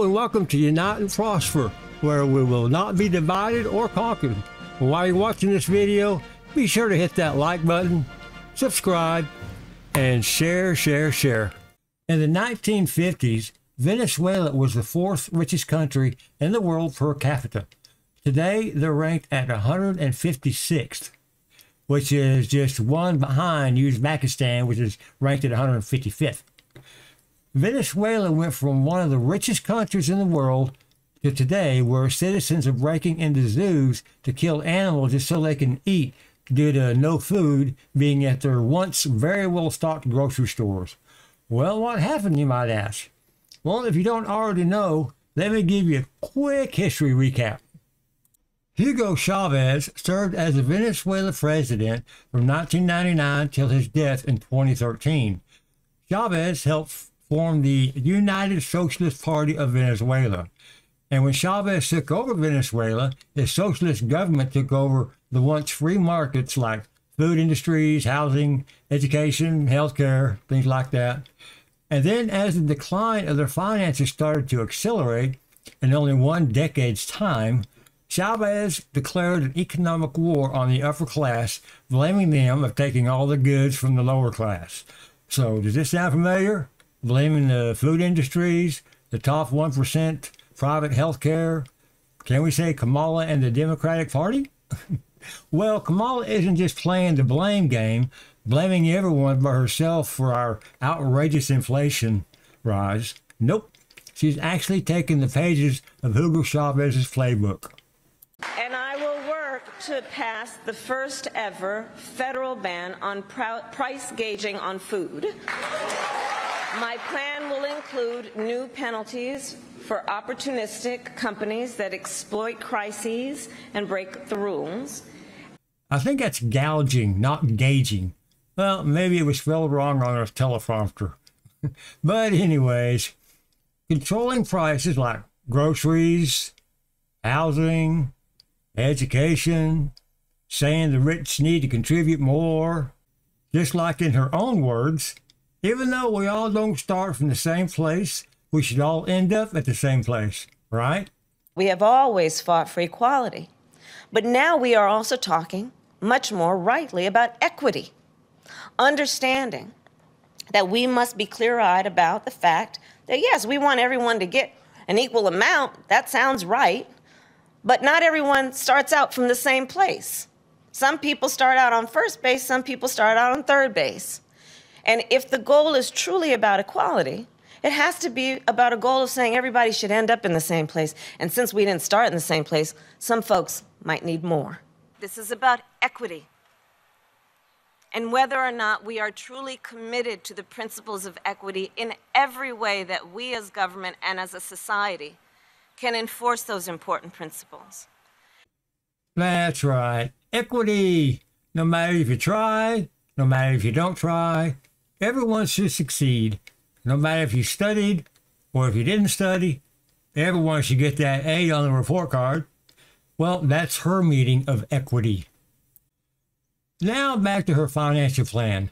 And welcome to Unite and Prosper, where we will not be divided or conquered. While you're watching this video, be sure to hit that like button, subscribe, and share, share, share. In the 1950s, Venezuela was the fourth richest country in the world per capita. Today, they're ranked at 156th, which is just one behind Uzbekistan, which is ranked at 155th. Venezuela went from one of the richest countries in the world to today where citizens are breaking into zoos to kill animals just so they can eat due to no food being at their once very well stocked grocery stores. Well, what happened, you might ask? Well, if you don't already know, let me give you a quick history recap. Hugo Chavez served as the Venezuela president from 1999 till his death in 2013. Chavez helped formed the United Socialist Party of Venezuela. And when Chavez took over Venezuela, his socialist government took over the once free markets like food industries, housing, education, healthcare, things like that. And then as the decline of their finances started to accelerate, in only one decade's time, Chavez declared an economic war on the upper class, blaming them of taking all the goods from the lower class. So, does this sound familiar? Blaming the food industries, the top 1%, private health care. Can we say Kamala and the Democratic Party? well, Kamala isn't just playing the blame game, blaming everyone but herself for our outrageous inflation rise. Nope. She's actually taken the pages of Hugo Chavez's playbook. And I will work to pass the first ever federal ban on price gauging on food. My plan will include new penalties for opportunistic companies that exploit crises and break the rules. I think that's gouging, not gauging. Well, maybe it was spelled wrong on our teleprompter. but anyways, controlling prices like groceries, housing, education, saying the rich need to contribute more, just like in her own words, even though we all don't start from the same place, we should all end up at the same place, right? We have always fought for equality. But now we are also talking much more rightly about equity, understanding that we must be clear eyed about the fact that, yes, we want everyone to get an equal amount. That sounds right. But not everyone starts out from the same place. Some people start out on first base, some people start out on third base. And if the goal is truly about equality, it has to be about a goal of saying everybody should end up in the same place. And since we didn't start in the same place, some folks might need more. This is about equity. And whether or not we are truly committed to the principles of equity in every way that we as government and as a society can enforce those important principles. That's right. Equity. No matter if you try, no matter if you don't try, Everyone should succeed, no matter if you studied or if you didn't study. Everyone should get that A on the report card. Well, that's her meeting of equity. Now back to her financial plan.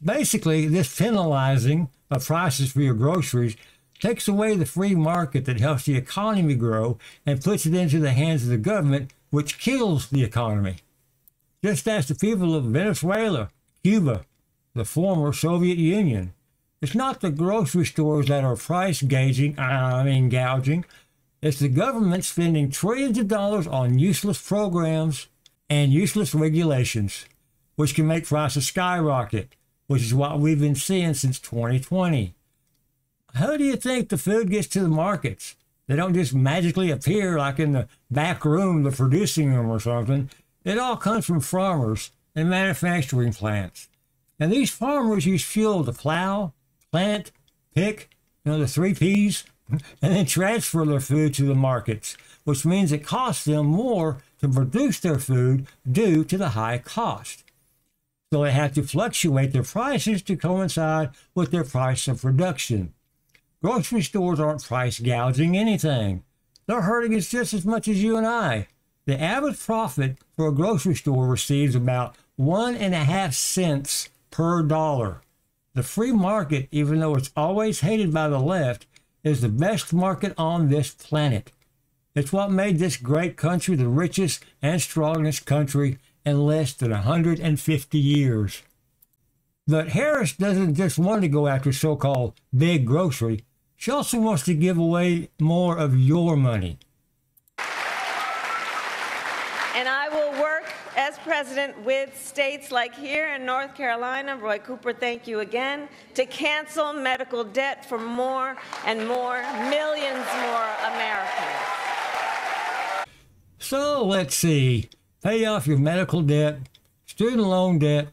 Basically, this penalizing of prices for your groceries takes away the free market that helps the economy grow and puts it into the hands of the government, which kills the economy. Just as the people of Venezuela, Cuba, the former Soviet Union. It's not the grocery stores that are price gauging, uh, I mean gouging. It's the government spending trillions of dollars on useless programs and useless regulations, which can make prices skyrocket, which is what we've been seeing since 2020. How do you think the food gets to the markets? They don't just magically appear like in the back room the producing them or something. It all comes from farmers and manufacturing plants. And these farmers use fuel to plow, plant, pick, you know, the three P's, and then transfer their food to the markets, which means it costs them more to produce their food due to the high cost. So they have to fluctuate their prices to coincide with their price of production. Grocery stores aren't price gouging anything. They're hurting us just as much as you and I. The average profit for a grocery store receives about one and a half cents per dollar. The free market, even though it's always hated by the left, is the best market on this planet. It's what made this great country the richest and strongest country in less than 150 years. But Harris doesn't just want to go after so called big grocery, she also wants to give away more of your money. And I will work as president with states like here in North Carolina, Roy Cooper, thank you again, to cancel medical debt for more and more, millions more Americans. So let's see. Pay off your medical debt, student loan debt,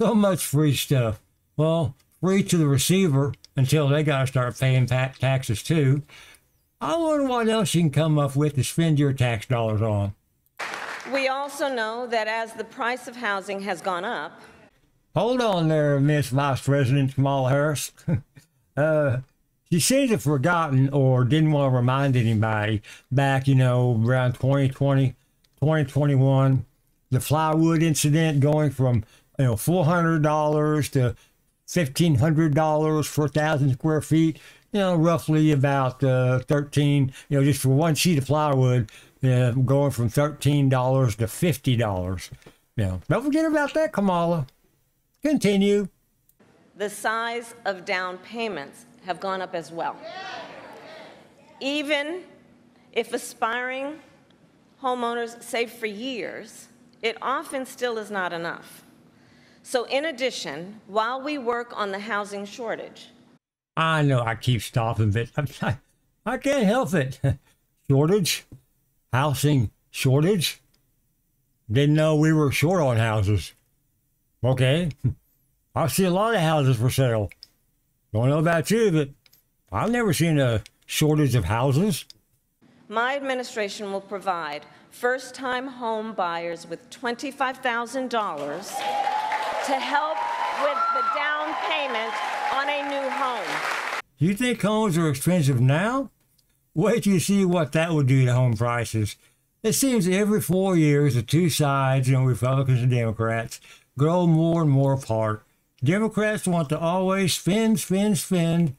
so much free stuff. Well, free to the receiver until they got to start paying taxes too. I wonder what else you can come up with to spend your tax dollars on. We also know that as the price of housing has gone up. Hold on there, Miss Vice President Harris. uh, she seems to have forgotten or didn't want to remind anybody back, you know, around 2020, 2021, the plywood incident going from, you know, $400 to $1,500 for a thousand square feet, you know, roughly about uh, 13, you know, just for one sheet of plywood, yeah, going from $13 to $50. Yeah. Don't forget about that, Kamala. Continue. The size of down payments have gone up as well. Even if aspiring homeowners save for years, it often still is not enough. So, in addition, while we work on the housing shortage, I know I keep stopping, but I, I can't help it. shortage, housing shortage. Didn't know we were short on houses. Okay. I see a lot of houses for sale. Don't know about you, but I've never seen a shortage of houses. My administration will provide first time home buyers with $25,000 to help with the down payment on a new home. You think homes are expensive now? Wait till you see what that would do to home prices. It seems every four years, the two sides, you know, Republicans and Democrats, grow more and more apart. Democrats want to always spend, spend, spend.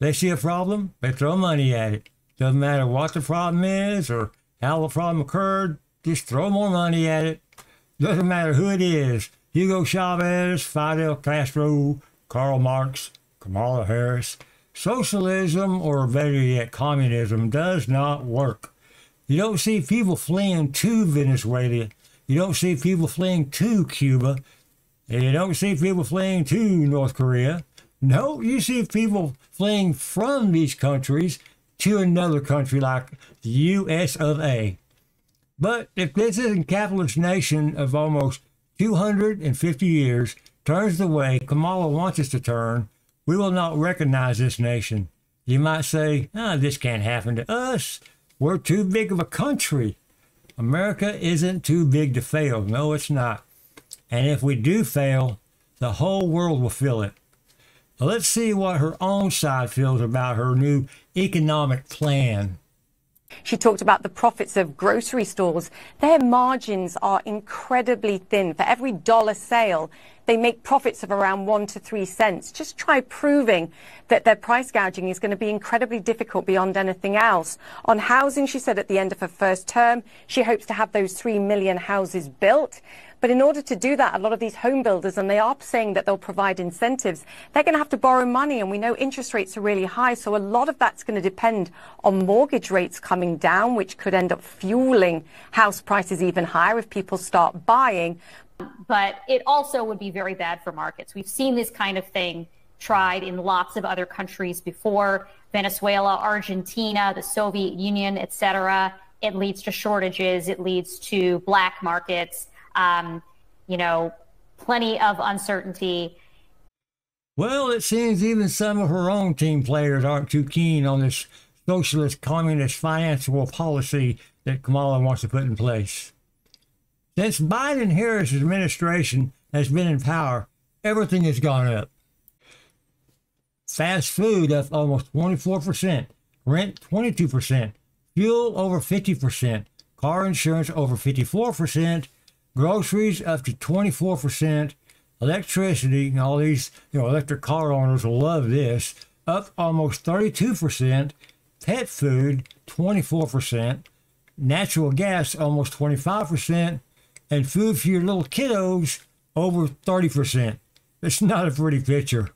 They see a problem, they throw money at it. Doesn't matter what the problem is or how the problem occurred, just throw more money at it. Doesn't matter who it is Hugo Chavez, Fidel Castro, Karl Marx, Kamala Harris. Socialism, or better yet, communism, does not work. You don't see people fleeing to Venezuela. You don't see people fleeing to Cuba. You don't see people fleeing to North Korea. No, you see people fleeing from these countries to another country like the U.S. of A. But if this is a capitalist nation of almost 250 years turns the way Kamala wants us to turn, we will not recognize this nation. You might say, ah, this can't happen to us. We're too big of a country. America isn't too big to fail. No, it's not. And if we do fail, the whole world will feel it. let's see what her own side feels about her new economic plan. She talked about the profits of grocery stores. Their margins are incredibly thin. For every dollar sale, they make profits of around one to three cents. Just try proving that their price gouging is going to be incredibly difficult beyond anything else. On housing, she said at the end of her first term, she hopes to have those three million houses built. But in order to do that, a lot of these home builders, and they are saying that they'll provide incentives, they're going to have to borrow money. And we know interest rates are really high. So a lot of that's going to depend on mortgage rates coming down, which could end up fueling house prices even higher if people start buying. But it also would be very bad for markets. We've seen this kind of thing tried in lots of other countries before Venezuela, Argentina, the Soviet Union, etc. It leads to shortages, it leads to black markets um, you know, plenty of uncertainty. Well, it seems even some of her own team players aren't too keen on this socialist communist financial policy that Kamala wants to put in place. Since Biden Harris administration has been in power, everything has gone up. Fast food up almost 24%, rent 22%, fuel over 50%, car insurance over 54%, groceries up to 24%, electricity, all these you know electric car owners will love this, up almost 32%, pet food 24%, natural gas almost 25%, and food for your little kiddos over 30%. It's not a pretty picture.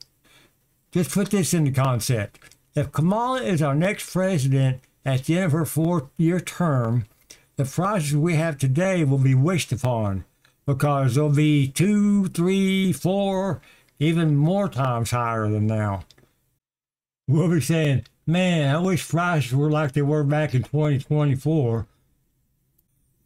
Just put this into concept. If Kamala is our next president at the end of her four year term, the prices we have today will be wished upon because they'll be two, three, four, even more times higher than now. We'll be saying, man, I wish prices were like they were back in 2024.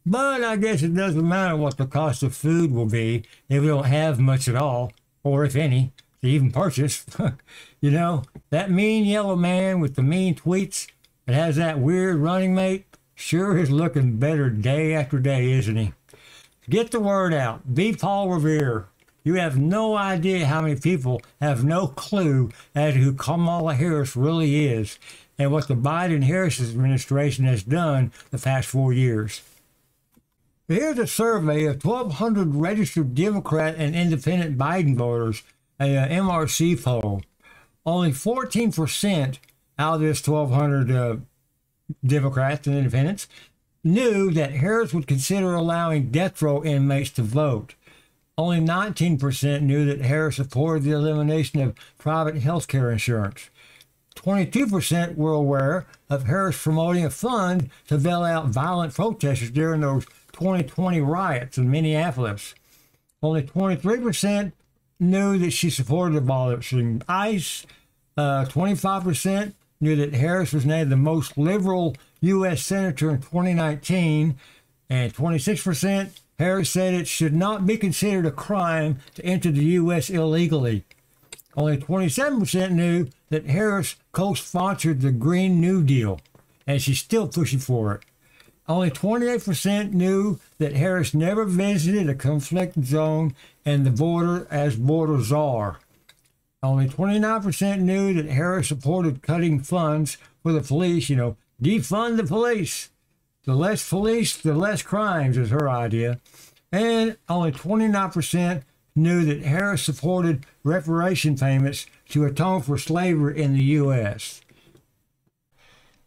But I guess it doesn't matter what the cost of food will be if we don't have much at all, or if any, to even purchase. you know, that mean yellow man with the mean tweets that has that weird running mate sure is looking better day after day, isn't he? Get the word out. Be Paul Revere. You have no idea how many people have no clue as to who Kamala Harris really is and what the Biden Harris administration has done the past four years. Here's a survey of 1,200 registered Democrat and independent Biden voters, a, a MRC poll. Only 14% out of this 1,200 uh, Democrats and independents knew that Harris would consider allowing death row inmates to vote. Only 19% knew that Harris supported the elimination of private health care insurance. 22% were aware of Harris promoting a fund to bail out violent protesters during those 2020 riots in Minneapolis. Only 23% knew that she supported abolishing ICE. Uh, 25% knew that Harris was named the most liberal U.S. Senator in 2019, and 26% Harris said it should not be considered a crime to enter the U.S. illegally. Only 27% knew that Harris co sponsored the Green New Deal, and she's still pushing for it. Only 28% knew that Harris never visited a conflict zone and the border as border czar. Only 29% knew that Harris supported cutting funds for the police, you know, defund the police. The less police, the less crimes is her idea. And only 29% knew that Harris supported reparation payments to atone for slavery in the U.S.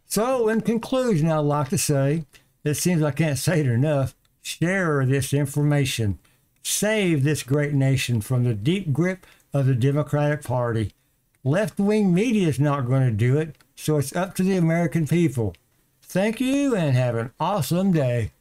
So, in conclusion, I'd like to say it seems I can't say it enough. Share this information. Save this great nation from the deep grip of the Democratic Party. Left wing media is not going to do it, so it's up to the American people. Thank you and have an awesome day.